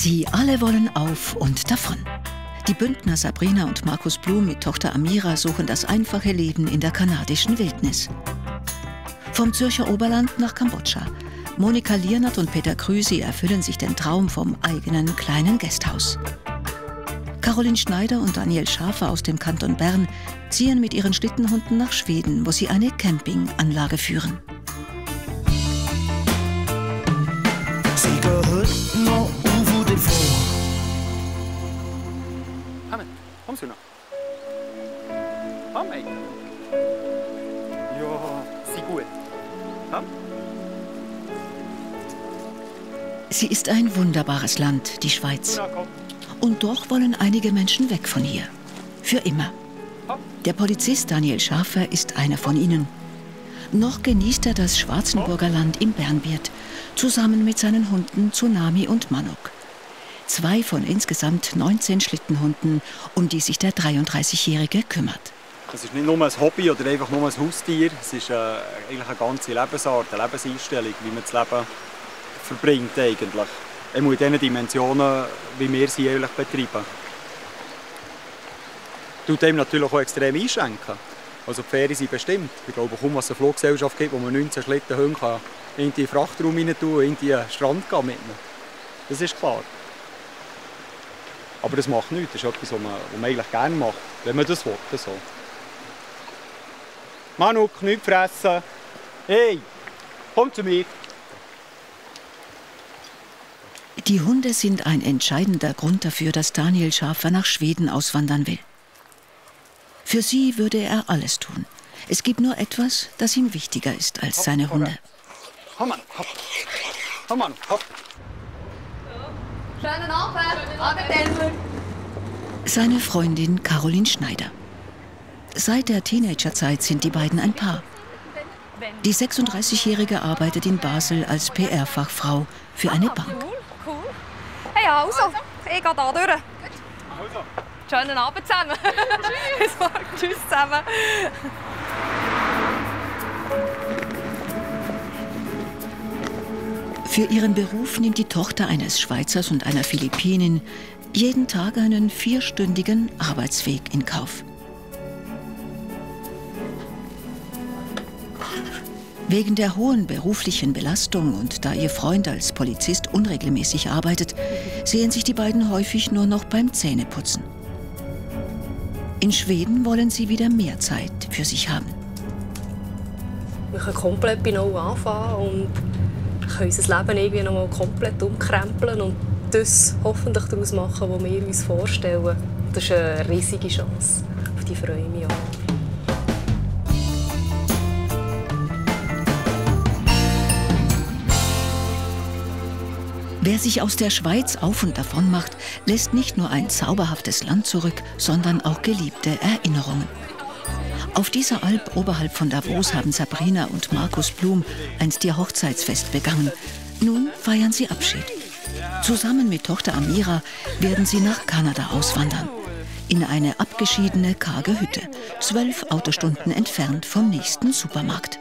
Sie alle wollen auf und davon. Die Bündner Sabrina und Markus Blum mit Tochter Amira suchen das einfache Leben in der kanadischen Wildnis. Vom Zürcher Oberland nach Kambodscha. Monika Liernert und Peter Krüsi erfüllen sich den Traum vom eigenen kleinen Gasthaus. Caroline Schneider und Daniel Schafer aus dem Kanton Bern ziehen mit ihren Schlittenhunden nach Schweden, wo sie eine Campinganlage führen. Sie ist ein wunderbares Land, die Schweiz. Und doch wollen einige Menschen weg von hier. Für immer. Der Polizist Daniel Schafer ist einer von ihnen. Noch genießt er das Schwarzenburger Land im Bernbiet, zusammen mit seinen Hunden Tsunami und Manuk. Zwei von insgesamt 19 Schlittenhunden, um die sich der 33-Jährige kümmert. Es ist nicht nur ein Hobby oder einfach nur ein Haustier. Es ist äh, eigentlich eine ganze Lebensart, eine Lebenseinstellung, wie man das Leben verbringt eigentlich. Einmal in diesen Dimensionen, wie wir sie eigentlich betreiben. Tut dem natürlich auch extrem einschränken. Also die Ferien sind bestimmt. Ich glaube kaum, was es eine Fluggesellschaft gibt, wo man 19 Schlittenhunde kann in den Frachtraum rein tun in den Strand gehen mit ihnen. Das ist klar. Aber das macht nichts. Das ist etwas, was man, was man eigentlich gerne macht, wenn man das will. So. Manu, nicht fressen. Hey, komm zu mir. Die Hunde sind ein entscheidender Grund dafür, dass Daniel Schafer nach Schweden auswandern will. Für sie würde er alles tun. Es gibt nur etwas, das ihm wichtiger ist als seine Hunde. Komm an, hopp. Komm an, hopp. Schönen Abend. Abend, Elmer. Seine Freundin Caroline Schneider. Seit der Teenagerzeit sind die beiden ein Paar. Die 36-Jährige arbeitet in Basel als PR-Fachfrau für eine Bank. Cool. Hey, also, ich gehe da durch. Schönen Abend zusammen. Bis morgen. Tschüss zusammen. Für ihren Beruf nimmt die Tochter eines Schweizers und einer Philippinin jeden Tag einen vierstündigen Arbeitsweg in Kauf. Wegen der hohen beruflichen Belastung und da ihr Freund als Polizist unregelmäßig arbeitet, sehen sich die beiden häufig nur noch beim Zähneputzen. In Schweden wollen sie wieder mehr Zeit für sich haben. Wir können komplett bei Null anfangen und können unser Leben irgendwie noch mal komplett umkrempeln und das hoffentlich daraus machen, was wir uns vorstellen. Das ist eine riesige Chance. Auf die freue ich mich auch. Wer sich aus der Schweiz auf und davon macht, lässt nicht nur ein zauberhaftes Land zurück, sondern auch geliebte Erinnerungen. Auf dieser Alp oberhalb von Davos haben Sabrina und Markus Blum einst ihr Hochzeitsfest begangen. Nun feiern sie Abschied. Zusammen mit Tochter Amira werden sie nach Kanada auswandern. In eine abgeschiedene, karge Hütte, zwölf Autostunden entfernt vom nächsten Supermarkt.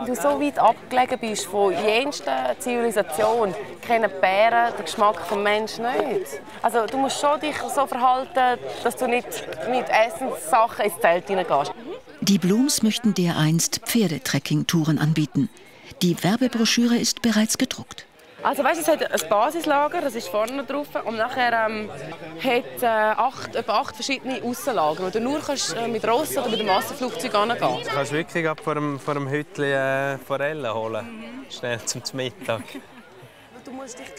Wenn du so weit abgelegen bist von jenster Zivilisation, kennen die Bären den Geschmack des Menschen nicht. Also du musst schon dich so verhalten, dass du nicht mit Essenssachen ins Zelt hineingehst. Die Blums möchten dereinst Pferdetrekking-Touren anbieten. Die Werbebroschüre ist bereits gedruckt. Also weißt, es hat ein Basislager, das ist vorne drauf, und nachher ähm, hat äh, acht, etwa acht verschiedene Aussenlager, wo du nur kannst, äh, mit Ross oder mit dem Wasserflugzeug hingehen Du kannst wirklich ab vor dem, vor dem Hütchen äh, Forellen holen, schnell zum Mittag.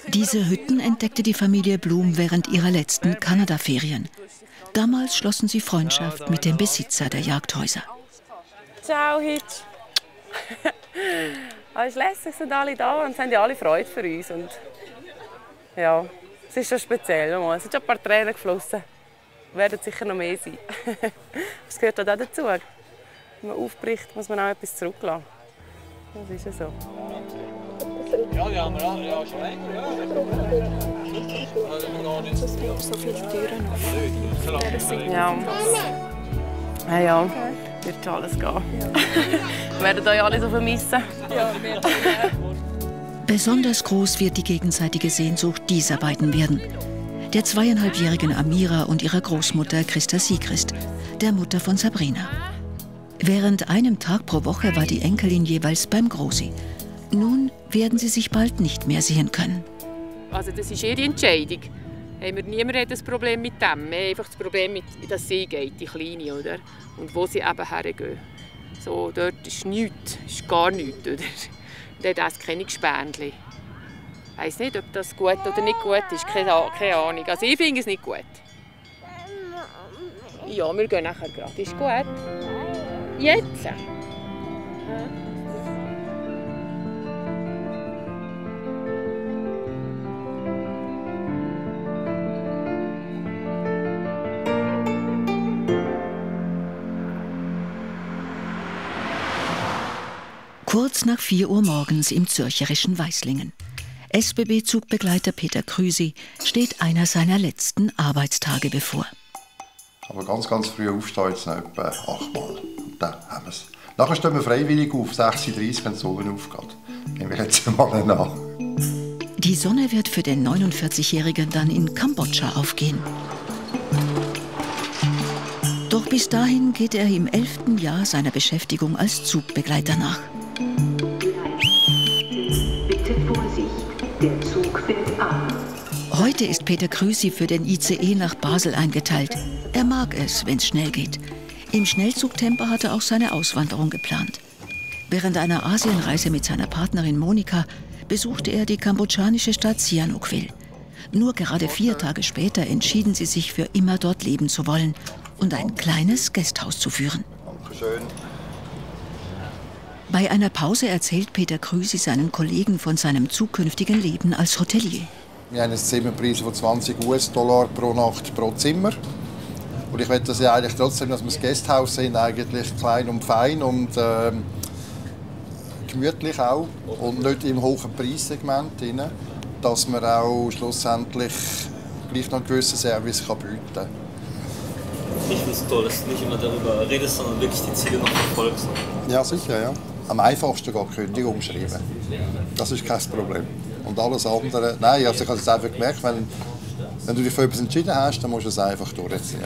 Diese Hütten entdeckte die Familie Blum während ihrer letzten Kanada-Ferien. Damals schlossen sie Freundschaft mit dem Besitzer der Jagdhäuser. Ciao, Hitch. Ah, es ist lässig, sind alle da und es haben ja alle Freude für uns. Und ja, es ist schon speziell. Es sind schon ein paar Tränen geflossen. Werden sicher noch mehr sein. Das gehört auch dazu. Wenn man aufbricht, muss man auch etwas zurücklassen. Das ist ja so. Ja, die haben wir alle, ja, schon länger. Ja. So viele Türen auf. Ja. Ja, ja. Wird schon alles gehen. Wir werden euch alle so vermissen. Besonders groß wird die gegenseitige Sehnsucht dieser beiden werden. Der zweieinhalbjährigen Amira und ihrer Großmutter Christa Siegrist, der Mutter von Sabrina. Während einem Tag pro Woche war die Enkelin jeweils beim Grosi. Nun werden sie sich bald nicht mehr sehen können. Also das ist ihre Entscheidung. Haben wir niemand hat das Problem mit dem. Wir haben einfach das Problem, mit, dass sie geht, die Kleine, oder? Und wo sie eben hergehen. So, dort ist nichts, ist gar nichts, oder? Dort ist keine Gespendli. Ich weiss nicht, ob das gut oder nicht gut ist, keine, keine Ahnung. Also ich finde es nicht gut. Ja, wir gehen nachher gerade. Ist gut? Jetzt? Kurz nach 4 Uhr morgens im zürcherischen Weißlingen. SBB-Zugbegleiter Peter Krüsi steht einer seiner letzten Arbeitstage bevor. Aber ganz, ganz früh aufstehen, jetzt noch etwa achtmal. Und dann haben wir es. Nachher stehen wir freiwillig auf, 6.30 Uhr, wenn die Sonne aufgeht. Gehen wir jetzt mal nach. Die Sonne wird für den 49-Jährigen dann in Kambodscha aufgehen. Doch bis dahin geht er im elften Jahr seiner Beschäftigung als Zugbegleiter nach. Bitte Vorsicht, der Zug fährt ab. Heute ist Peter Krüsi für den ICE nach Basel eingeteilt. Er mag es, wenn es schnell geht. Im Schnellzugtempo hat er auch seine Auswanderung geplant. Während einer Asienreise mit seiner Partnerin Monika besuchte er die kambodschanische Stadt Sihanoukville. Nur gerade vier Tage später entschieden sie sich für immer dort leben zu wollen und ein kleines Gasthaus zu führen. Dankeschön. Bei einer Pause erzählt Peter Krüsi seinen Kollegen von seinem zukünftigen Leben als Hotelier. Wir haben einen Zimmerpreis von 20 US-Dollar pro Nacht pro Zimmer. Und ich möchte das ja eigentlich trotzdem, dass wir das Gasthaus sind, eigentlich klein und fein und ähm, gemütlich auch und nicht im hohen Preissegment drin, dass man auch schlussendlich gleich noch einen gewissen Service kann bieten kann. Ich finde es toll, dass du nicht immer darüber redest, sondern wirklich die Ziele noch verfolgst. Ja, sicher, ja. Am einfachsten geht Kündigung schreiben. Das ist kein Problem. Und alles andere, nein, also ich habe es einfach gemerkt, wenn, wenn du dich für etwas entschieden hast, dann musst du es einfach durchziehen.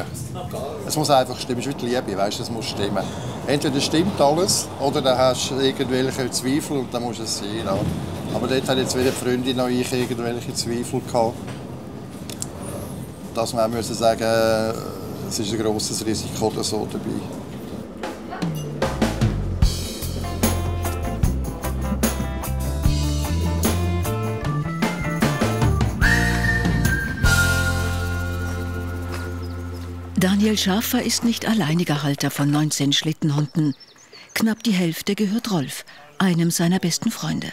Es muss einfach stimmen, es ist wie die Liebe, weißt es muss stimmen. Entweder stimmt alles, oder dann hast du irgendwelche Zweifel und dann musst du es sein lassen. Aber dort hat jetzt weder die Freundin noch ich irgendwelche Zweifel gehabt, dass wir auch müssen sagen, äh, es ist ein grosses Risiko oder so dabei. Daniel Schafer ist nicht alleiniger Halter von 19 Schlittenhunden. Knapp die Hälfte gehört Rolf, einem seiner besten Freunde.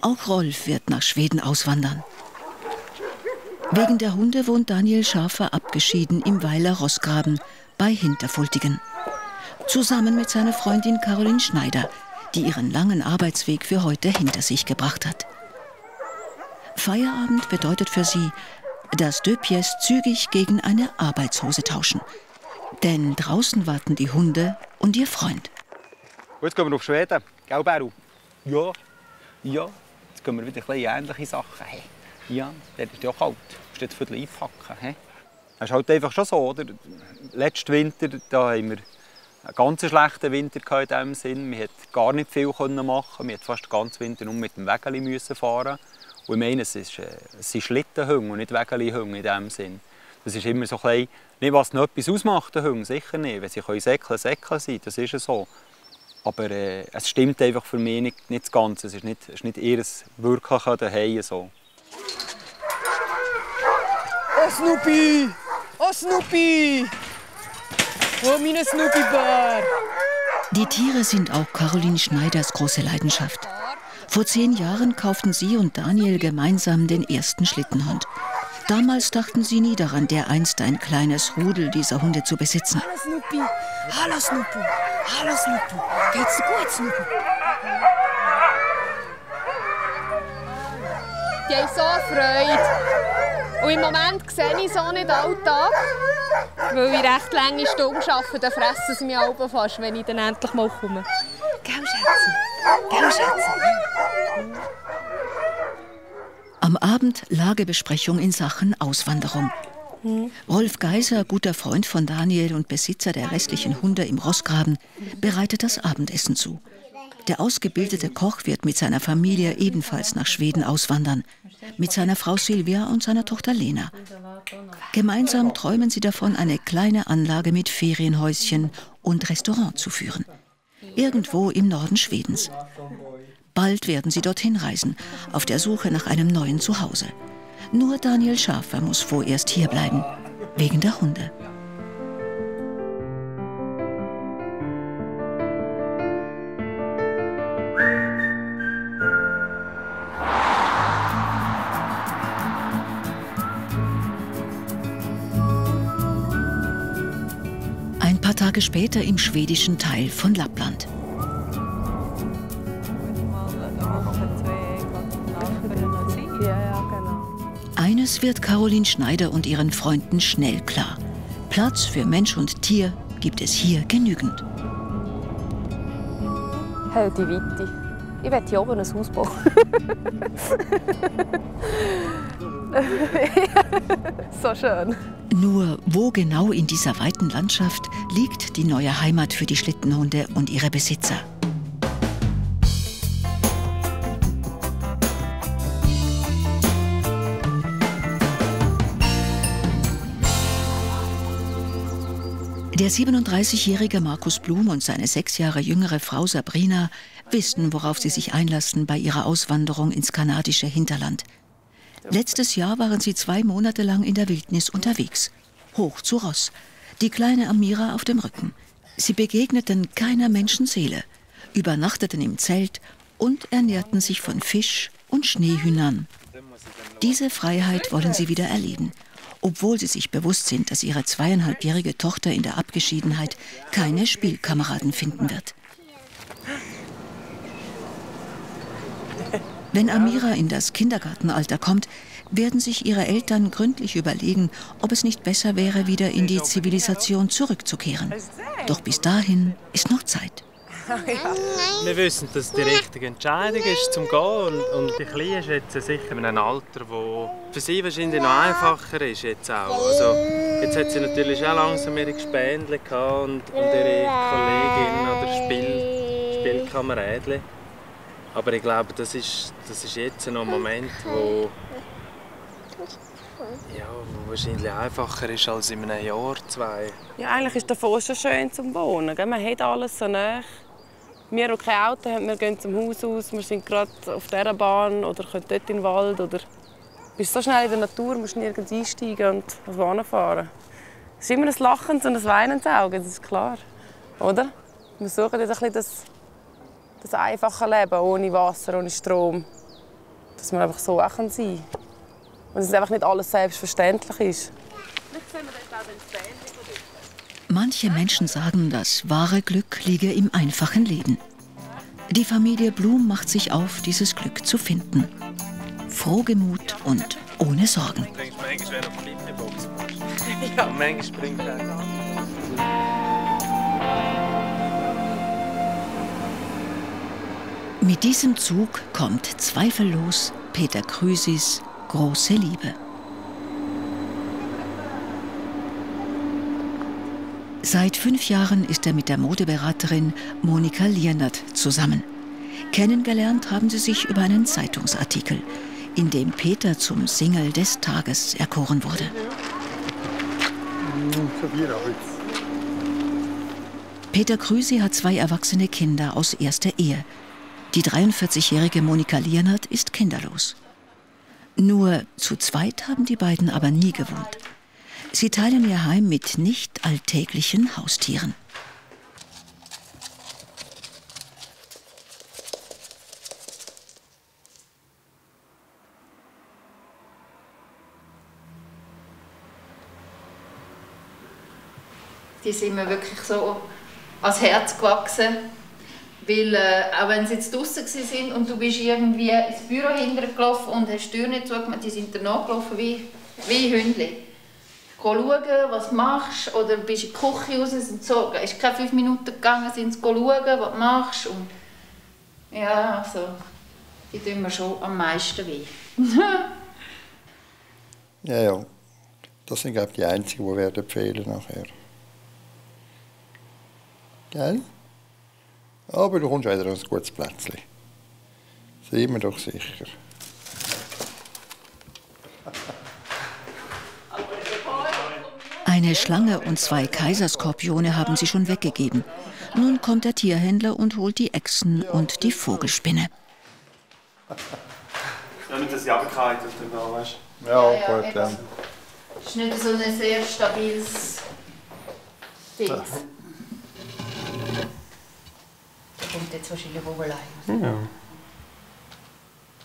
Auch Rolf wird nach Schweden auswandern. Wegen der Hunde wohnt Daniel Schafer abgeschieden im Weiler Rossgraben bei Hinterfultigen. Zusammen mit seiner Freundin Caroline Schneider, die ihren langen Arbeitsweg für heute hinter sich gebracht hat. Feierabend bedeutet für sie, dass Döpies zügig gegen eine Arbeitshose tauschen. Denn draußen warten die Hunde und ihr Freund. Jetzt gehen wir auf Schweden. Gell, Beru? Ja. Ja. Jetzt gehen wir wieder ein ähnliche Sachen. Hey. Ja, dort ist ja kalt. Du musst jetzt Viertel einpacken. Hey. Das ist halt einfach schon so, oder? Letzten Winter da haben wir einen ganz schlechten Winter in diesem Sinn. Wir konnten gar nicht viel machen. Wir mussten fast den ganzen Winter nur mit dem Wägeli fahren. Und ich meine, es, ist, äh, es sind Schlittenhunde und nicht Wägelihunde in diesem Sinn. Das ist immer so ein bisschen, nicht was noch etwas ausmacht, der Hunde, sicher nicht. Wenn sie können säckeln, säckeln sein, das ist so. Aber äh, es stimmt einfach für mich nicht, nicht das Ganze. Es ist nicht, es ist nicht ihr wirkliches Daheim so. Oh Snoopy! Oh Snoopy! Oh, meine Snoopy-Bär! Die Tiere sind auch Caroline Schneiders große Leidenschaft. Vor zehn Jahren kauften sie und Daniel gemeinsam den ersten Schlittenhund. Damals dachten sie nie daran, dereinst ein kleines Rudel dieser Hunde zu besitzen. Hallo Snoopy! Hallo Snoopy! Hallo Snoopy! Geht's dir gut, Snoopy? Die haben so Freude. Und im Moment sehe ich so nicht Alltag, weil ich recht lange Stunden arbeite. Dann fressen sie mich fast, wenn ich dann endlich mal komme. Gell, Schätze? Gell, Schätze? Am Abend Lagebesprechung in Sachen Auswanderung. Rolf Geiser, guter Freund von Daniel und Besitzer der restlichen Hunde im Rossgraben, bereitet das Abendessen zu. Der ausgebildete Koch wird mit seiner Familie ebenfalls nach Schweden auswandern, mit seiner Frau Silvia und seiner Tochter Lena. Gemeinsam träumen sie davon, eine kleine Anlage mit Ferienhäuschen und Restaurant zu führen. Irgendwo im Norden Schwedens. Bald werden sie dorthin reisen, auf der Suche nach einem neuen Zuhause. Nur Daniel Schafer muss vorerst hierbleiben, wegen der Hunde. Tage später im schwedischen Teil von Lappland. Eines wird Caroline Schneider und ihren Freunden schnell klar. Platz für Mensch und Tier gibt es hier genügend. Hey, die Weite. Ich will hier oben ein Haus bauen. so schön. Nur wo genau in dieser weiten Landschaft liegt die neue Heimat für die Schlittenhunde und ihre Besitzer? Der 37-jährige Markus Blum und seine sechs Jahre jüngere Frau Sabrina wissen, worauf sie sich einlassen bei ihrer Auswanderung ins kanadische Hinterland. Letztes Jahr waren sie zwei Monate lang in der Wildnis unterwegs, hoch zu Ross, die kleine Amira auf dem Rücken. Sie begegneten keiner Menschenseele, übernachteten im Zelt und ernährten sich von Fisch und Schneehühnern. Diese Freiheit wollen sie wieder erleben obwohl sie sich bewusst sind, dass ihre zweieinhalbjährige Tochter in der Abgeschiedenheit keine Spielkameraden finden wird. Wenn Amira in das Kindergartenalter kommt, werden sich ihre Eltern gründlich überlegen, ob es nicht besser wäre, wieder in die Zivilisation zurückzukehren. Doch bis dahin ist noch Zeit. Wir wissen, dass es die richtige Entscheidung ist, zum Gehen. Und, die Kleine ist jetzt sicher in einem Alter, wo für sie wahrscheinlich noch einfacher ist jetzt auch. Also, jetzt hat sie natürlich auch langsam ihre Gespendle und, und ihre Kollegin oder Spiel, Spielkameradchen. Aber ich glaube, das ist, das ist jetzt noch ein Moment, wo, ja, wo wahrscheinlich einfacher ist als in einem Jahr, zwei. Ja, eigentlich ist davon schon schön zum Wohnen. Man hat alles so nah. Wir, die kein Auto haben, wir gehen zum Haus aus, wir sind gerade auf dieser Bahn oder können dort in den Wald. Oder bist so schnell in der Natur, musst nirgends einsteigen und auf fahren. Es ist immer ein lachendes und ein weinendes Auge, das ist klar. Oder? Wir suchen jetzt ein das, das einfache Leben, ohne Wasser, ohne Strom. Dass wir einfach so auch sein können. Und dass einfach nicht alles selbstverständlich ist. Manche Menschen sagen, das wahre Glück liege im einfachen Leben. Die Familie Blum macht sich auf, dieses Glück zu finden. Frohgemut und ohne Sorgen. Ja, manchmal springt er Mit diesem Zug kommt zweifellos Peter Krüsis große Liebe. Seit fünf Jahren ist er mit der Modeberaterin Monika Lienert zusammen. Kennengelernt haben sie sich über einen Zeitungsartikel, in dem Peter zum Single des Tages erkoren wurde. Peter Krüsi hat zwei erwachsene Kinder aus erster Ehe. Die 43-jährige Monika Lienert ist kinderlos. Nur zu zweit haben die beiden aber nie gewohnt. Sie teilen ihr Heim mit nicht alltäglichen Haustieren. Die sind mir wirklich so ans Herz gewachsen. Weil, äh, auch wenn sie jetzt draußen sind und du bist irgendwie ins Büro hintergelaufen und hast die Tür nicht zugemacht, die sind danach gelaufen wie, wie Hündchen schauen, was du machst. Oder bist in die Küche raus, sind so, ist keine fünf Minuten gegangen, sind sie schauen, was du machst. Und ja, also, die tun mir schon am meisten weh. Ja, ja. Das sind, glaube ich, die einzigen, die werden fehlen nachher. Gell? Aber du kommst wieder an ein gutes Plätzchen. Sind wir doch sicher. Eine Schlange und zwei Kaiserskorpione haben sie schon weggegeben. Nun kommt der Tierhändler und holt die Echsen und die Vogelspinne. Ja, mit der Jagdkeit auf dem da, weißt du? Ja, Ja, ja, gut, ja. Das ist nicht so ein sehr stabiles Ding. Kommt jetzt wahrscheinlich Vogelei. Ja.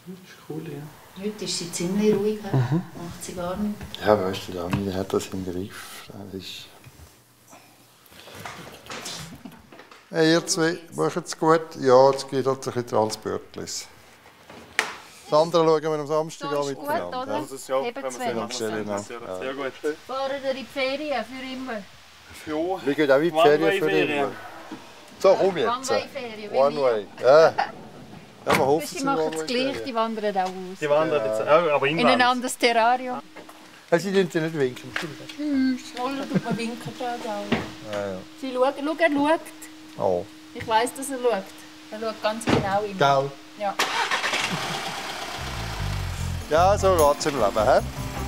Das ist cool, ja. Heute ist sie ziemlich ruhig? Mhm. macht sie gar nicht. Ja, weißt du, der Daniel hat das im Griff. Das ist... Hey, ihr zwei, macht es gut? Ja, jetzt geht halt ein bisschen Transportlis. Das andere schauen wir am Samstag So an ist gut, miteinander. oder? Also, ja, Heben können wir sehen. Sehr, gut. Fahren ihr in die Ferien für immer? Ja. Wir gehen auch in die Ferien für immer. So, komm jetzt. One way. Ja. Ja, wir hoffen, Sie machen es gleich, die wandern auch aus. Die wandern jetzt auch, aber In inland. ein anderes Terrarium. Ja, Sie dürfen nicht winken. Hm, Schmoller tut man gerade auch. Ja, ja. Sie schauen, schau, er schaut. Oh. Ich weiss, dass er schaut. Er schaut ganz genau immer. Gell? Ja. Ja, so geht es im Leben. He?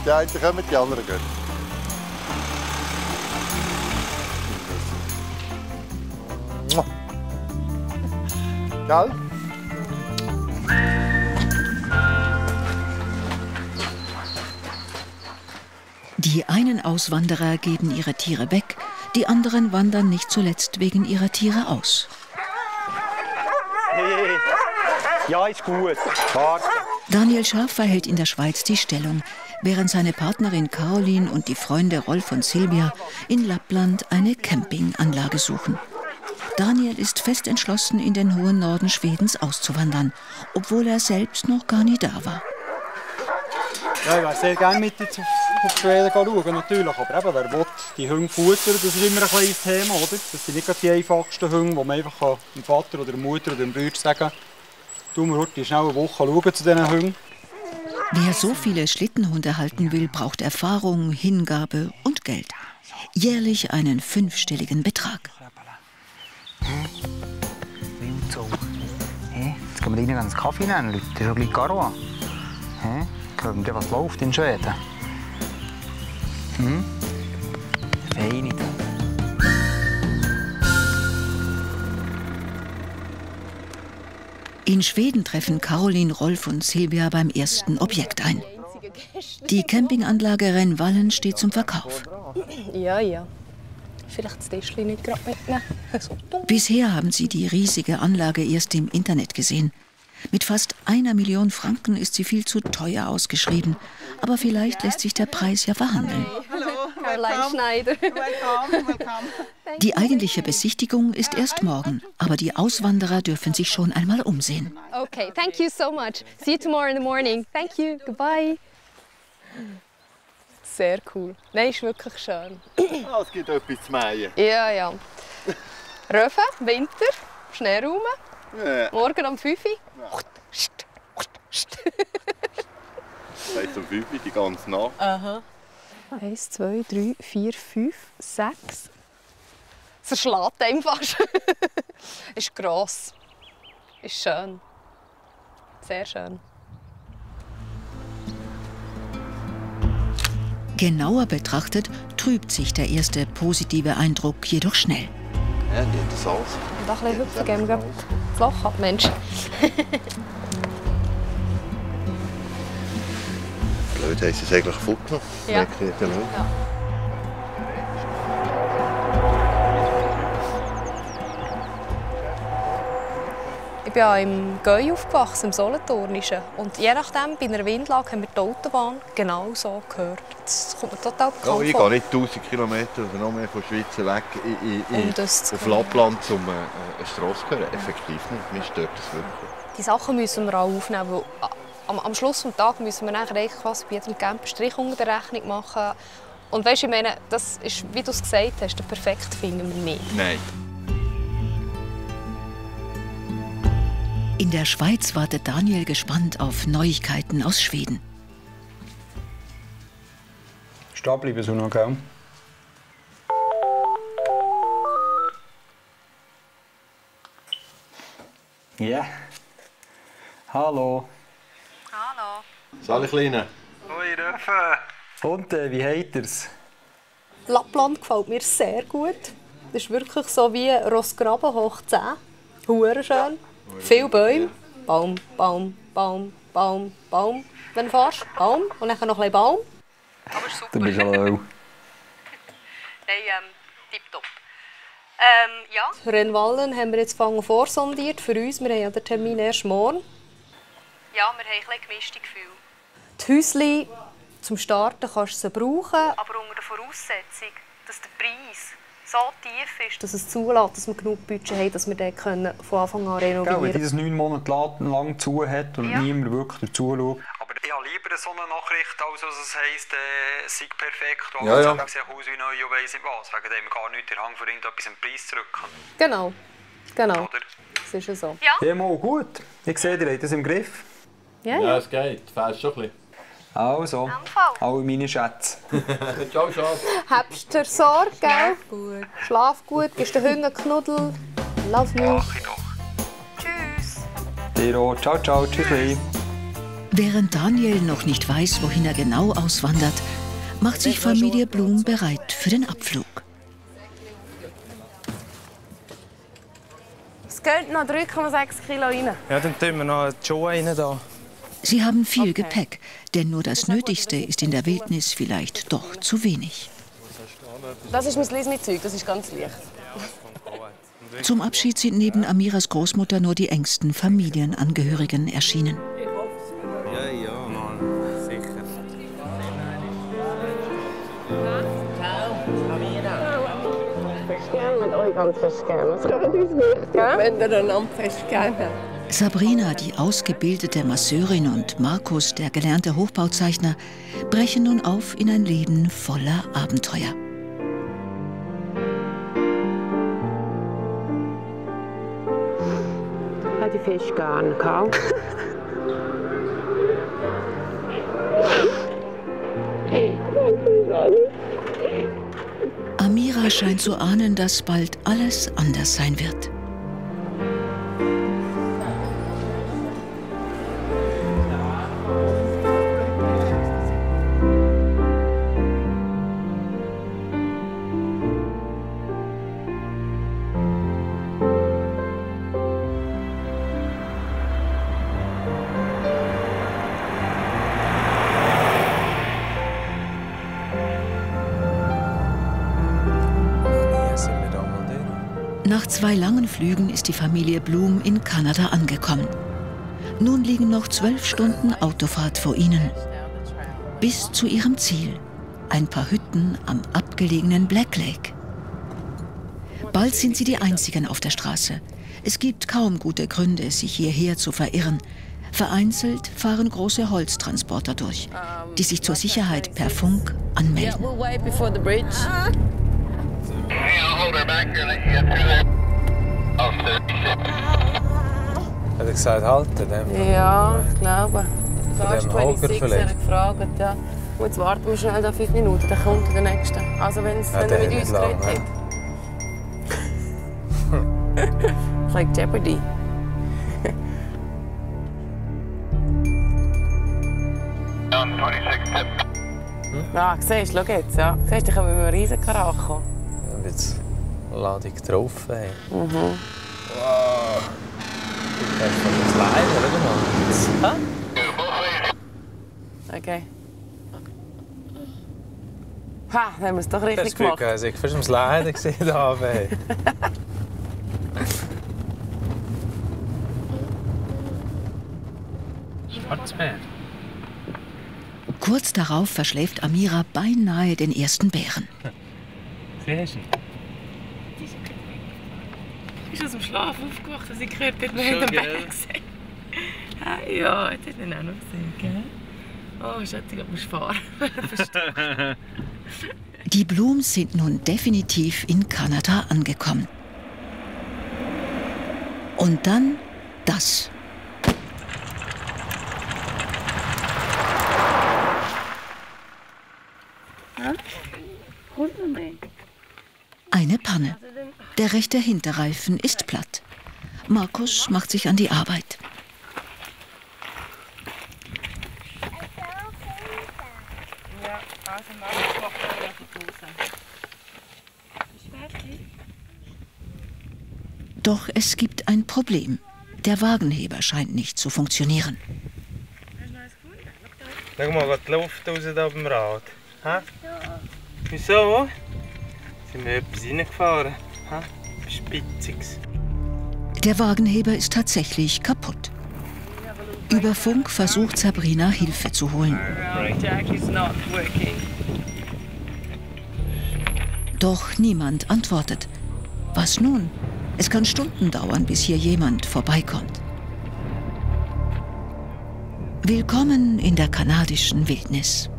Die einen kommen, die anderen gehen. Gell? Die einen Auswanderer geben ihre Tiere weg, die anderen wandern nicht zuletzt wegen ihrer Tiere aus. Ja, ist gut. Warte. Daniel Scharfer hält in der Schweiz die Stellung, während seine Partnerin Caroline und die Freunde Rolf und Silvia in Lappland eine Campinganlage suchen. Daniel ist fest entschlossen, in den hohen Norden Schwedens auszuwandern, obwohl er selbst noch gar nie da war. Ja, ich wäre sehr gerne mit auf, Schweden schauen, natürlich. Aber eben, wer will die Hunde futtern, das ist immer ein kleines Thema, oder? Das sind nicht die einfachsten Hunde, wo man einfach dem Vater oder der Mutter oder dem Bruder sagen kann, wir heute schnell eine Woche schauen zu diesen Hunden. Wer so viele Schlittenhunde halten will, braucht Erfahrung, Hingabe und Geld. Jährlich einen fünfstelligen Betrag. Wildzau. Hä? Jetzt gehen wir rein einen Kaffee nehmen, Leute. Das ist ja gleich Garo. Hä? Hören wir, was läuft in Schweden? Hm? Fein. In Schweden treffen Caroline, Rolf und Silvia beim ersten Objekt ein. Die Campinganlage Rennwallen steht zum Verkauf. Ja, ja. Vielleicht das Tischchen nicht gerade mitnehmen. So. Bisher haben sie die riesige Anlage erst im Internet gesehen. Mit fast einer Million Franken ist sie viel zu teuer ausgeschrieben. Aber vielleicht lässt sich der Preis ja verhandeln. Caroline Schneider. Die eigentliche Besichtigung ist erst morgen, aber die Auswanderer dürfen sich schon einmal umsehen. Okay, thank you so much. See you tomorrow in the morning. Thank you. Goodbye. Sehr cool. Nein, ist wirklich schön. Ah, es gibt etwas zu mähen. Ja, ja. Röfen, Winter, Schneeraum. Ja. Morgen um 5 Uhr. Das heisst um 5 Uhr, die ganze Nacht. Aha. Eins, zwei, drei, vier, fünf, sechs. Es erschlägt einem fast. ist gross. Ist schön. Sehr schön. Genauer betrachtet trübt sich der erste positive Eindruck jedoch schnell. Ja, die hat das alles. Und auch ein bisschen hüpfen gerade das Loch ab, Mensch. Blöd, haben sie es eigentlich gefunden? Ja. Ja. Ja. Ich bin ja im Gäu aufgewachsen, im Solothurnischen. Und je nachdem, bei einer Windlage haben wir die Autobahn genau so gehört. Das kommt mir total Ja, bekannt ich vor. gehe nicht 1000 Kilometer oder noch mehr von der Schweiz weg in, in, Um das auf. Lappland, um äh, eine Strasse zu hören. Effektiv nicht. Mir stört das wirklich. Die Sachen müssen wir auch aufnehmen, weil a- am, am Schluss des Tages müssen wir nachher eigentlich quasi bei jedem Camp einen Strich unter der Rechnung machen. Und weißt, ich meine, das ist, wie du es gesagt hast, der perfekte finden wir nicht. Nein. In der Schweiz wartet Daniel gespannt auf Neuigkeiten aus Schweden. stehen bleiben, so noch, gell? Ja. Hallo. Hallo. Sali Kleine. Hoi, Röfe. Und äh, wie habt ihr's? Lappland gefällt mir sehr gut. Das ist wirklich so wie Rossgraben hoch 10. Hure schön. Viele Bäume. Baum, Baum, Baum, Baum, Baum. Wenn du fährst, Baum. Und dann noch ein bisschen Baum. Aber super. Du bist hallo. Nein, ähm, tipptopp. Ähm, ja. Rennwallen haben wir jetzt fangen vorsondiert für uns. Wir haben ja den Termin erst morgen. Ja, wir haben ein bisschen gemischte Gefühle. Die Häuschen zum Starten kannst du sie brauchen, aber unter der Voraussetzung, dass der Preis so tief ist, dass es zulässt, dass wir genug Budget haben, dass wir den können von Anfang an wenn renovieren die das neun Monate lang zu hat und Ja. niemand wirklich dazu schaut. Aber ich habe lieber so eine Nachricht, als dass es heisst, äh, sei perfekt, und Ja, ja. sieht aus wie neu und weiss nicht was. Wegen dem gar nicht der Hang für irgendetwas im Preis zurück. Genau. Genau. Das ist ja so. Ja. Ja, mal gut. Ich sehe, ihr habt das im Griff. Ja, Ja, es geht. Du fährst schon ein bisschen. Also, alle meine Schätze. Ciao, Schatz. Habst du dir Sorge, gell? gut. Schlaf gut, gibst den Hunden Knuddel. Love you. Tschüss. Dir auch. Ciao, ciao. Tschüss. Während Daniel noch nicht weiß, wohin er genau auswandert, macht sich Familie Blum bereit für den Abflug. Es geht noch 3,6 Kilo rein. Ja, dann tun wir noch die Schuhe rein da. Sie haben viel Gepäck, denn nur das Nötigste ist in der Wildnis vielleicht doch zu wenig. Das ist mein Lismi-Zeug, das ist ganz leicht. Zum Abschied sind neben Amiras Großmutter nur die engsten Familienangehörigen erschienen. Ja, ja, Mann. Sicher. mit euch ganz fest gerne. Das kann uns nicht, gell? Wenn ihr einander fest gerne Sabrina, die ausgebildete Masseurin, und Markus, der gelernte Hochbauzeichner, brechen nun auf in ein Leben voller Abenteuer. Hätte ich fest gerne, gell? Amira scheint zu ahnen, dass bald alles anders sein wird. Zwei langen Flügen ist die Familie Blum in Kanada angekommen. Nun liegen noch zwölf Stunden Autofahrt vor ihnen. Bis zu ihrem Ziel, ein paar Hütten am abgelegenen Black Lake. Bald sind sie die Einzigen auf der Straße. Es gibt kaum gute Gründe, sich hierher zu verirren. Vereinzelt fahren große Holztransporter durch, die sich zur Sicherheit per Funk anmelden. we'll Hat er gesagt, halten? Dem. Ja, ich glaube. Von Fast dem Hocker 26 vielleicht? hat gefragt, ja. Jetzt warten wir schnell da fünf Minuten, dann kommt der Nächste. Also wenn, es- Ja, er der mit uns geredet hat. It's like Jeopardy. Ja, siehst du, schau jetzt, ja. Siehst du, da kommen wir mit einem riesen Karacho. Und jetzt Ladung drauf. Hey. Mhm. Schau mal. Okay. Ha, dann haben wir es doch Das richtig Gefühl, gemacht. ich war fast am Leiden gesehen da. Hey. Schwarzbär. Kurz darauf verschläft Amira beinahe den ersten Bären. Du? bist aus dem Schlaf aufgewacht, als ich haben den gell? Bär gesehen. Ah, ja, jetzt hat er ihn auch noch gesehen, gell? Oh, Schatzi, ich muss fahren. Die Blums sind nun definitiv in Kanada angekommen. Und dann das. Eine Panne. Der rechte Hinterreifen ist platt. Markus macht sich an die Arbeit. Doch es gibt ein Problem. Der Wagenheber scheint nicht zu funktionieren. Schau mal, geht die Luft raus da beim Rad. Hä? Wieso? Sind wir etwas reingefahren? Hä? Spitziges. Der Wagenheber ist tatsächlich kaputt. Über Funk versucht Sabrina Hilfe zu holen. Doch niemand antwortet. Was nun? Es kann Stunden dauern, bis hier jemand vorbeikommt. Willkommen in der kanadischen Wildnis.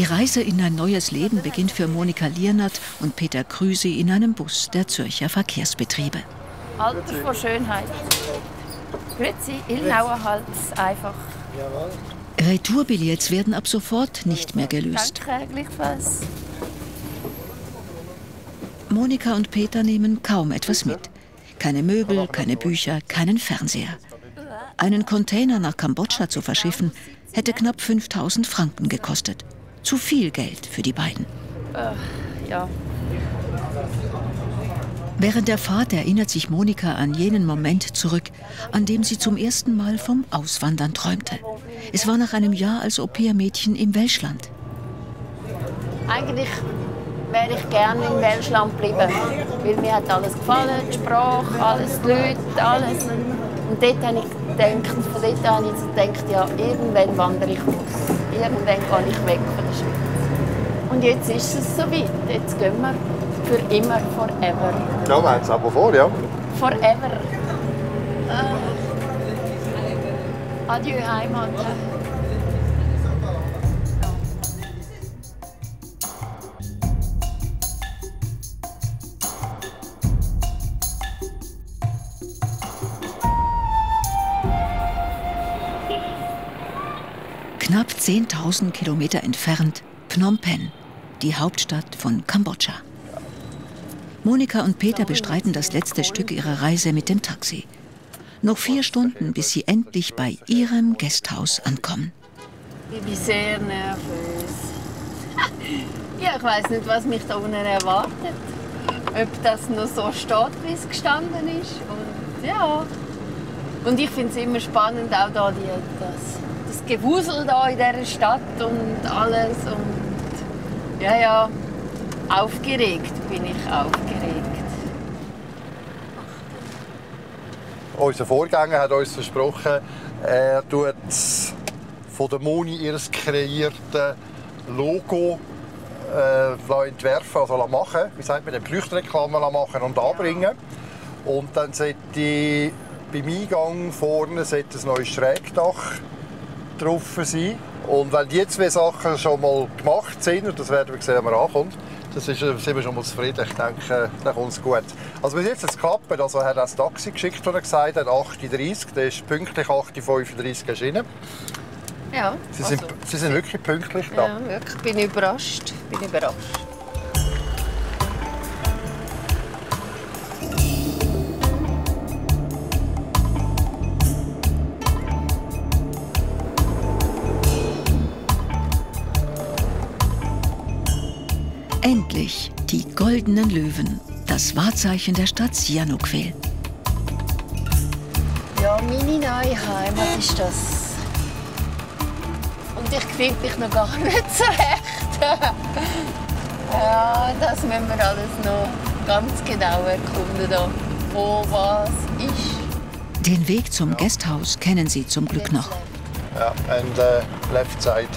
Die Reise in ein neues Leben beginnt für Monika Liernert und Peter Krüse in einem Bus der Zürcher Verkehrsbetriebe. Alter von Schönheit. Grüezi, Ilnauer halt einfach. Retourbillets werden ab sofort nicht mehr gelöst. Danke, gleichfalls. Monika und Peter nehmen kaum etwas mit. Keine Möbel, keine Bücher, keinen Fernseher. Einen Container nach Kambodscha zu verschiffen, hätte knapp 5000 Franken gekostet. Zu viel Geld für die beiden. Äh, ja. Während der Fahrt erinnert sich Monika an jenen Moment zurück, an dem sie zum ersten Mal vom Auswandern träumte. Es war nach einem Jahr als Au-pair-Mädchen im Welschland. Eigentlich wäre ich gerne in Welschland geblieben, weil mir hat alles gefallen, die Sprache, alles, die Leute, alles. Und dort habe ich gedacht, von dort habe ich gedacht, ja, irgendwann wandere ich aus. Irgendwann gehe ich weg von der Schweiz. Und jetzt ist es soweit. Jetzt gehen wir für immer, forever. Ja, wir haben es aber vor, ja. Forever. Äh. Adieu, Heimat. 10.000 Kilometer entfernt Phnom Penh, die Hauptstadt von Kambodscha. Monika und Peter bestreiten das letzte Stück ihrer Reise mit dem Taxi. Noch vier Stunden, bis sie endlich bei ihrem Gasthaus ankommen. Ich bin sehr nervös. ja, ich weiß nicht, was mich da unten erwartet. Ob das noch so steht, wie es gestanden ist. Und ja. Und ich finde es immer spannend, auch da die, das, Gewusel da in dieser Stadt und alles. Und ja, ja, aufgeregt bin ich aufgeregt. Unser Vorgänger hat uns versprochen, er tut von der Moni ihr kreierte Logo äh, entwerfen, also machen, wie sagt man, die Leuchtreklame machen und anbringen. Und dann sollte beim Eingang vorne ein neues Schrägdach drauf sein. Und wenn die zwei Sachen schon mal gemacht sind, und das werden wir sehen, wenn wir ankommt, das ist, äh, sind wir schon mal zufrieden. Ich denke, dann kommt es gut. Also bis jetzt hat es geklappt. Also er hat das Taxi geschickt, das er gesagt hat, 8.30 Der ist pünktlich 8.35 erschienen. Ja, Sie sind, also, Sie sind wirklich pünktlich da. ja, wirklich, bin überrascht. Bin überrascht. Endlich die goldenen Löwen, das Wahrzeichen der Stadt Sihanoukville. Ja, meine neue Heimat ist das. Und ich finde mich noch gar nicht so recht. ja, das müssen wir alles noch ganz genau erkunden, da, wo was ist. Den Weg zum Gasthaus kennen sie zum Glück noch. Ja, and uh, left side.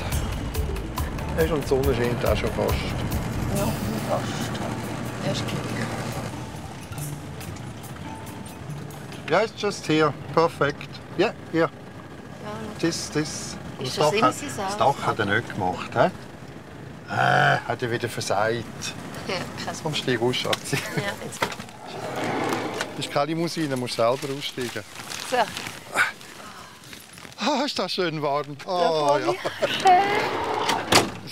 Ist und die Sonne scheint auch schon fast. Ja, fast. Erst Glück. Ja, it's just here. Perfect. Yeah, here. This, this. Ist das das Dach, hat, das Dach hat er nicht gemacht. He? Äh, hat er wieder versagt. Ja, kein Komm, steig aus, Schatzi. Ja, jetzt. Das ist keine Limousine, musst selber aussteigen. So. Ah, ist das schön warm. Ja, Ah, ja. Polly.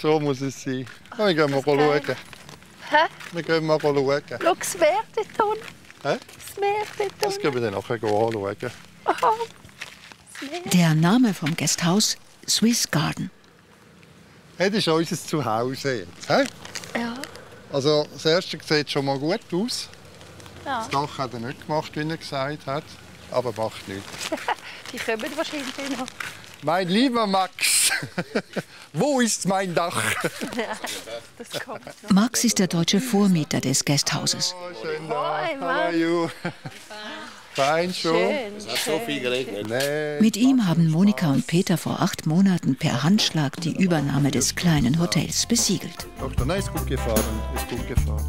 So muss es sein. Ah, Wir gehen mal schauen. Hä? Wir gehen mal schauen. Schau, das Meer dort unten. Hä? Das Meer dort Das gehen wir dann nachher anschauen. Aha. Der Name vom Gasthaus Swiss Garden. Hey, das ist unser Zuhause jetzt. Hä? Ja. Also, das erste sieht schon mal gut aus. ja. Das Dach hat er nicht gemacht, wie er gesagt hat. Aber macht nichts. Die kommen wahrscheinlich noch. Mein lieber Max, wo ist mein Dach? Ja. Max ist der deutsche Vormieter des Gasthauses. Hi, you? Fein schon. Schön, Es hat so viel geregnet. Nee. Mit ihm haben Monika und Peter vor acht Monaten per Handschlag die Übernahme des kleinen Hotels besiegelt. Doktor, nein, ist gut gefahren. Ist gut gefahren.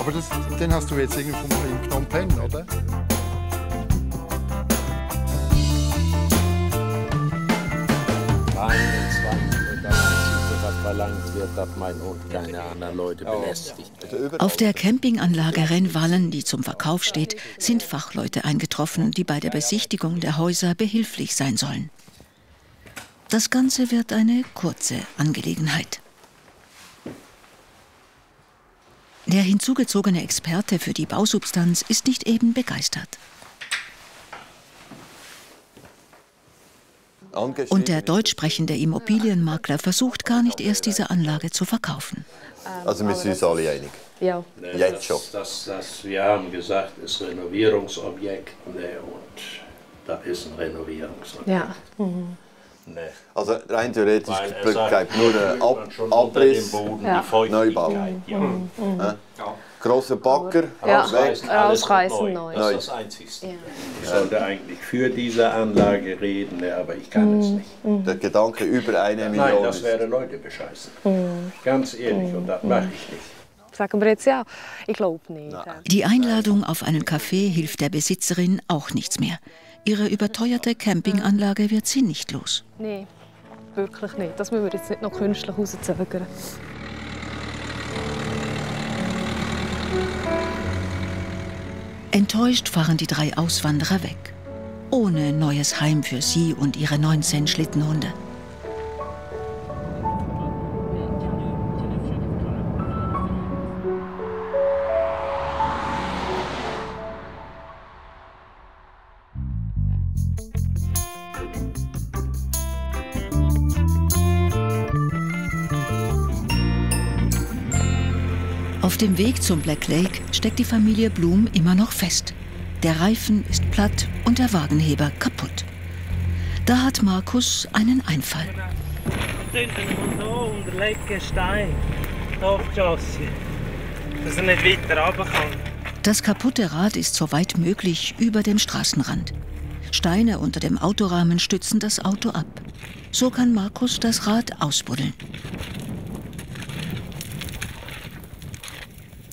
Aber das, den hast du jetzt irgendwo in Phnom Penh, oder? Auf der Campinganlage Rennwallen, die zum Verkauf steht, sind Fachleute eingetroffen, die bei der Besichtigung der Häuser behilflich sein sollen. Das Ganze wird eine kurze Angelegenheit. Der hinzugezogene Experte für die Bausubstanz ist nicht eben begeistert. Und der deutsch sprechende Immobilienmakler versucht gar nicht erst, diese Anlage zu verkaufen. Also wir sind uns alle einig. Ja. Jetzt schon. Das, das, wir haben gesagt, es ist Renovierungsobjekt ne, und das ist ein Renovierungsobjekt. Ja. Mhm. Ne. Also rein theoretisch bleibt nur ein Ab Abriss, Ja. Neubau. Ja. Mhm. Ja. Grosser Bagger, Ja. Rausreißen, neu. neu. Das ist das Einzigste. Ich sollte eigentlich für diese Anlage reden, aber ich kann es nicht. Der Gedanke über eine Million. Nein, das wäre Leute bescheißen. Mhm. Ganz ehrlich, und das mache ich nicht. Sagen wir jetzt ja. Ich glaube nicht. Die Einladung auf einen Kaffee hilft der Besitzerin auch nichts mehr. Ihre überteuerte Campinganlage wird sie nicht los. Nein, wirklich nicht. Das müssen wir jetzt nicht noch künstlich rauszögern. Enttäuscht fahren die drei Auswanderer weg. Ohne neues Heim für sie und ihre 19 Schlittenhunde. Auf dem Weg zum Black Lake steckt die Familie Blum immer noch fest. Der Reifen ist platt und der Wagenheber kaputt. Da hat Markus einen Einfall. Hier unterlegen Stein aufgeschossen, dass er nicht weiter runter kann. Das kaputte Rad ist so weit möglich über dem Straßenrand. Steine unter dem Autorahmen stützen das Auto ab. So kann Markus das Rad ausbuddeln.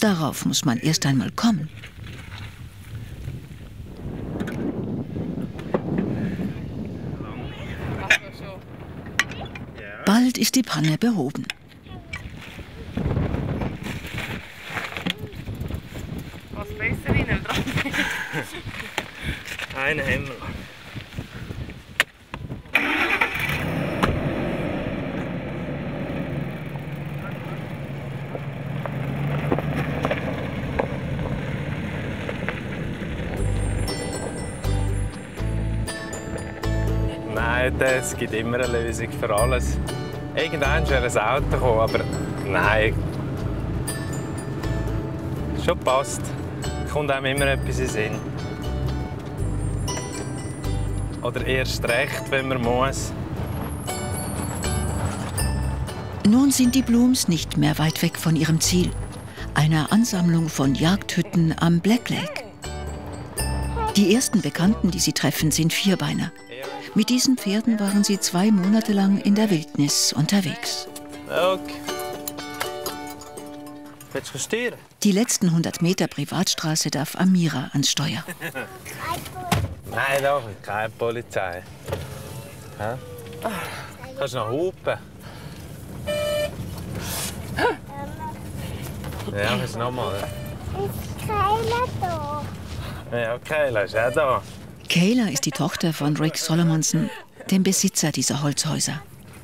Darauf muss man erst einmal kommen. Bald ist die Panne behoben. Was besser Nein, es gibt immer eine Lösung für alles. Irgendwann wäre ein Auto gekommen, aber nein. Schon passt. Kommt einem immer etwas in Sinn. Oder erst recht, wenn man muss. Nun sind die Blooms nicht mehr weit weg von ihrem Ziel, einer Ansammlung von Jagdhütten am Black Lake. Die ersten Bekannten, die sie treffen, sind Vierbeiner. Mit diesen Pferden waren sie zwei Monate lang in der Wildnis unterwegs. Okay. Du? Die letzten 100 Meter Privatstraße darf Amira ans Steuer. Nein, doch, keine Polizei. Hä? Kannst du noch hupen? Ja, was nochmal? Ist keiner da? Ja, Kayla ist auch da. Kayla ist die Tochter von Rick Solomonson, dem Besitzer dieser Holzhäuser.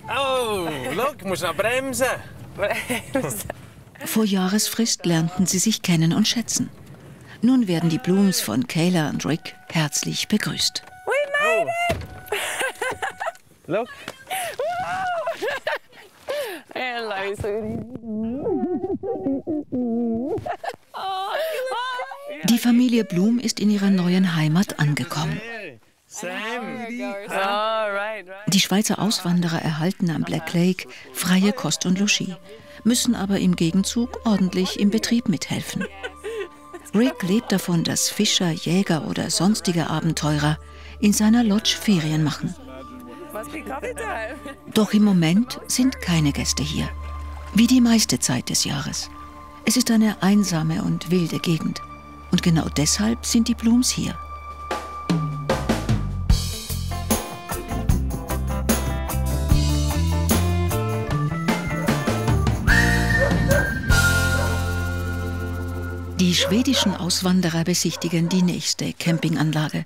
Oh, look, musst noch bremsen. Vor Jahresfrist lernten sie sich kennen und schätzen. Nun werden die Blooms von Kayla und Rick herzlich begrüßt. We made it! Look. Hello, sweetie. Die Familie Bloom ist in ihrer neuen Heimat angekommen. Die Schweizer Auswanderer erhalten am Black Lake freie Kost und Logis, müssen aber im Gegenzug ordentlich im Betrieb mithelfen. Rick lebt davon, dass Fischer, Jäger oder sonstige Abenteurer in seiner Lodge Ferien machen. Doch im Moment sind keine Gäste hier. Wie die meiste Zeit des Jahres. Es ist eine einsame und wilde Gegend. Und genau deshalb sind die Blooms hier. Die schwedischen Auswanderer besichtigen die nächste Campinganlage.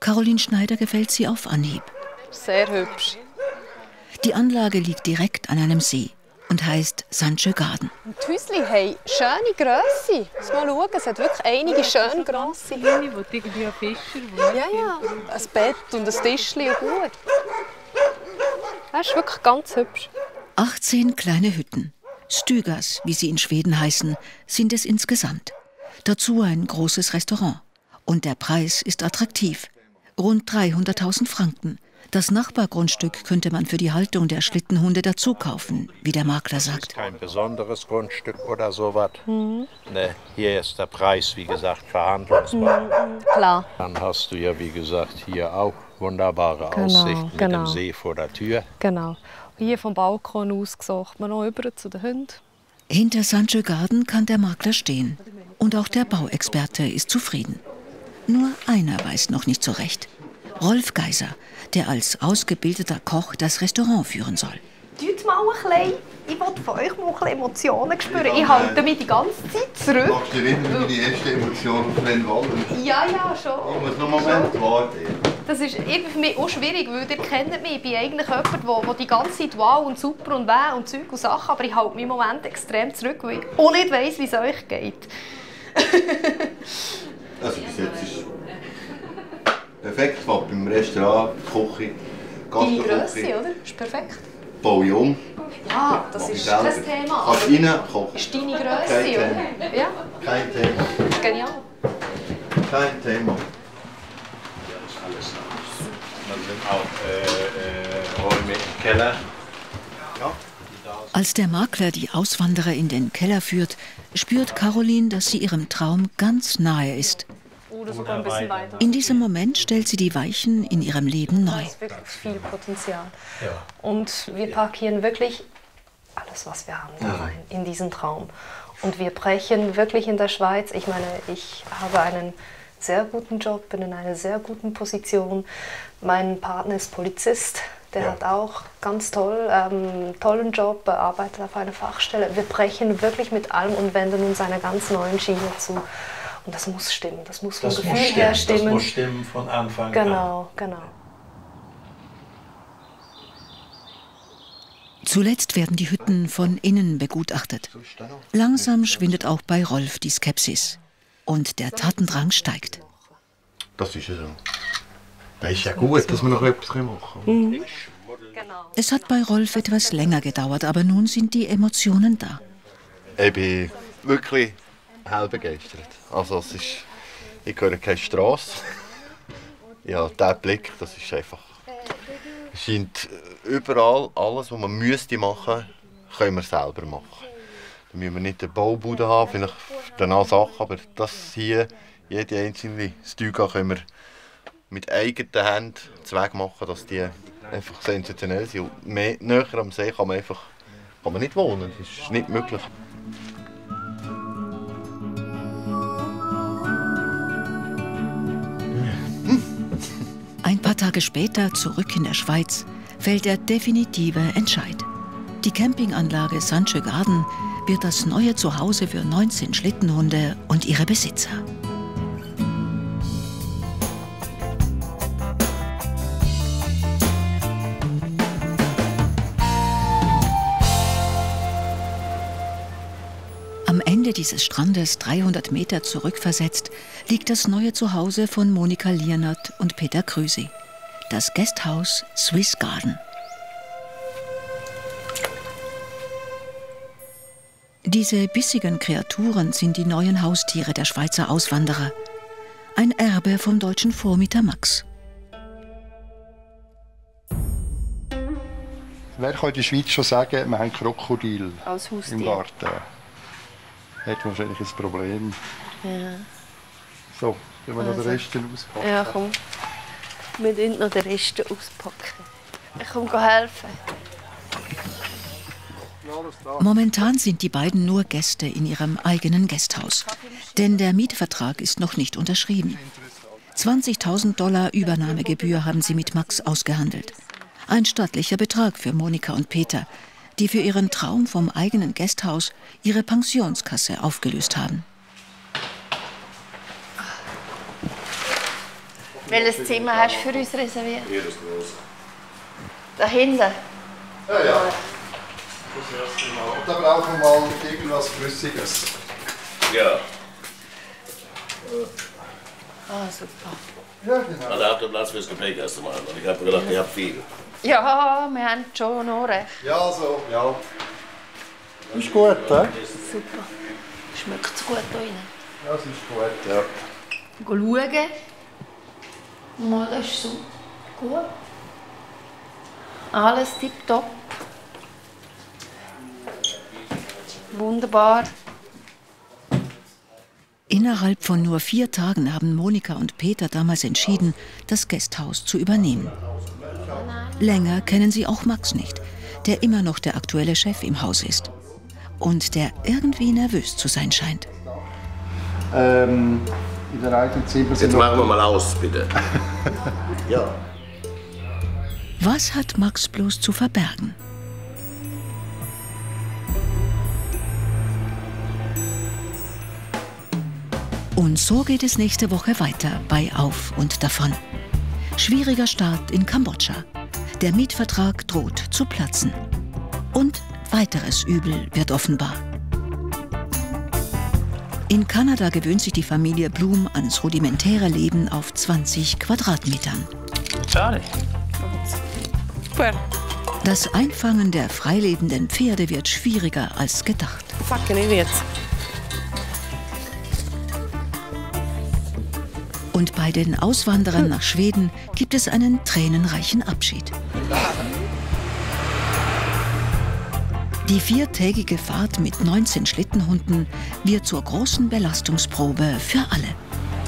Caroline Schneider gefällt sie auf Anhieb. Sehr hübsch. Die Anlage liegt direkt an einem See und heißt Sanche Garden. Die Häuschen haben schöne Grösse. Muss mal schauen, es hat wirklich einige schön grosse. Ja, ja. Ein Bett und ein Tischchen und gut. Das ist wirklich ganz hübsch. 18 kleine Hütten. Stügas, wie sie in Schweden heißen, sind es insgesamt. Dazu ein großes Restaurant. Und der Preis ist attraktiv. Rund 300.000 Franken. Das Nachbargrundstück könnte man für die Haltung der Schlittenhunde dazu kaufen, wie der Makler sagt. Kein besonderes Grundstück oder sowas. Mhm. Ne, hier ist der Preis, wie gesagt, verhandlungsbar. Klar. Dann hast du ja, wie gesagt, hier auch wunderbare Genau, Aussicht mit genau. dem See vor der Tür. Genau. Hier vom Balkon aus sagt man noch über zu den Hunden. Hinter Sancho Garden kann der Makler stehen. Und auch der Bauexperte ist zufrieden. Nur einer weiß noch nicht so recht. Rolf Geiser, der als ausgebildeter Koch das Restaurant führen soll. Tut mal ein bisschen. Ich will von euch mal ein bisschen Emotionen spüren. Ich halte mich die ganze Zeit zurück. Machst du wieder meine erste Emotion von den Wallen? Ja, ja, schon. Ich muss noch einen Moment warten. Das ist irgendwie für mich auch schwierig, weil ihr kennt mich. Ich bin eigentlich jemand, der, der die ganze Zeit wow und super und weh und Zeug und Sachen, aber ich halte mich im Moment extrem zurück, weil ich auch nicht weiss, wie es euch geht. Also bis jetzt ist perfekt. Ich war beim Restaurant, Küche, Deine Grösse, oder? Ist perfekt. baue ich um. Ja, das ist selber. kein Thema. Kannst rein, kochen. Ist deine Kein Grösse, Thema. oder? Ja, Kein Thema. genial. Kein Thema. Alles Dann sind auch äh, äh, Räume im Keller. Ja. Als der Makler die Auswanderer in den Keller führt, spürt Caroline, dass sie ihrem Traum ganz nahe ist. Oder sogar ein bisschen weiter. In diesem Moment stellt sie die Weichen in ihrem Leben neu. Da ist wirklich viel Potenzial. Ja. Und wir parkieren wirklich alles, was wir haben, da rein, in diesen Traum. Und wir brechen wirklich in der Schweiz. Ich meine, ich habe einen sehr guten Job, bin in einer sehr guten Position. Mein Partner ist Polizist. Der Ja. hat auch ganz toll, ähm, tollen Job, arbeitet auf einer Fachstelle. Wir brechen wirklich mit allem und wenden uns einer ganz neuen Schiene zu. Und das muss stimmen, das muss vom Das Gefühl muss her stimmen. Das stimmen. muss stimmen von Anfang an. Genau, genau. Zuletzt werden die Hütten von innen begutachtet. Langsam schwindet auch bei Rolf die Skepsis. Und der Tatendrang steigt. Das ist ja so. Das ist ja gut, dass wir noch etwas machen. Mhm. Es hat bei Rolf etwas länger gedauert, aber nun sind die Emotionen da. Ich bin wirklich hell begeistert. Also es ist, ich höre keine Straße. Ja, der Blick, das ist einfach... Scheint äh, überall, alles, was man müsste machen, können wir selber machen. Da müssen wir nicht eine Baubude haben, vielleicht danach Sachen, aber das hier, jede einzelne Stüge können wir mit eigenen Händen Zweig machen, dass die einfach sensationell sind. Mehr, näher am See kann man einfach kann man nicht wohnen, das ist nicht möglich. Tage später, zurück in der Schweiz, fällt der definitive Entscheid. Die Campinganlage Sanche Garden wird das neue Zuhause für 19 Schlittenhunde und ihre Besitzer. Am Ende dieses Strandes, 300 Meter zurückversetzt, liegt das neue Zuhause von Monika Liernert und Peter Krüsi. Das Gasthaus Swiss Garden. Diese bissigen Kreaturen sind die neuen Haustiere der Schweizer Auswanderer. Ein Erbe vom deutschen Vormieter Max. Wer kann in der Schweiz schon sagen, wir haben Krokodil im Garten? Hat wahrscheinlich ein Problem. Ja. So, wenn wir noch den Also. Rest auspacken. Ja, komm. Wir müssen noch den Rest auspacken. Ich komme helfen. Momentan sind die beiden nur Gäste in ihrem eigenen Gasthaus. Denn der Mietvertrag ist noch nicht unterschrieben. 20.000 Dollar Übernahmegebühr haben sie mit Max ausgehandelt. Ein stattlicher Betrag für Monika und Peter, die für ihren Traum vom eigenen Gasthaus ihre Pensionskasse aufgelöst haben. Welches Zimmer hast du für uns reserviert? Jedes große. Da hinten? Ja, ja. Das erste Mal. Und da brauchen wir mal irgendwas Flüssiges. Ja. Ah, super. Ja, genau. Also habt ihr Platz fürs Gepäck erst einmal. Und ich habe gedacht, ihr habt viel. Ja, wir haben schon noch recht. Ja, so, ja. Ist gut, hä? Super. Schmeckt es gut hier rein? Ja, es ist gut, ja. Schauen. Mal, das ist so gut. Alles tipptopp. Wunderbar. Innerhalb von nur vier Tagen haben Monika und Peter damals entschieden, das Gasthaus zu übernehmen. Länger kennen sie auch Max nicht, der immer noch der aktuelle Chef im Haus ist. Und der irgendwie nervös zu sein scheint. Ähm, in der eigenen Zimmer sind Jetzt machen wir mal aus, bitte. ja. Was hat Max bloß zu verbergen? Und so geht es nächste Woche weiter bei Auf und Davon. Schwieriger Start in Kambodscha. Der Mietvertrag droht zu platzen. Und weiteres Übel wird offenbar. In Kanada gewöhnt sich die Familie Blum ans rudimentäre Leben auf 20 Quadratmetern. Das Einfangen der freilebenden Pferde wird schwieriger als gedacht. Fucking idiot. Und bei den Auswanderern nach Schweden gibt es einen tränenreichen Abschied. Die viertägige Fahrt mit 19 Schlittenhunden wird zur großen Belastungsprobe für alle.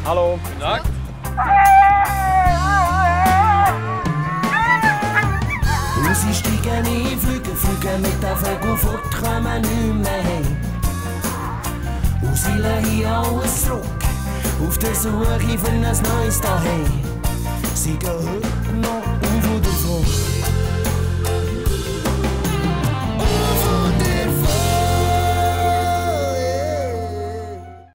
Hallo. Guten Tag. Sie steigen ein, fliegen, fliegen mit den Vögeln fort, kommen nicht mehr heim. Und sie lassen hier alles zurück, auf der Suche für ein neues Daheim. Sie gehen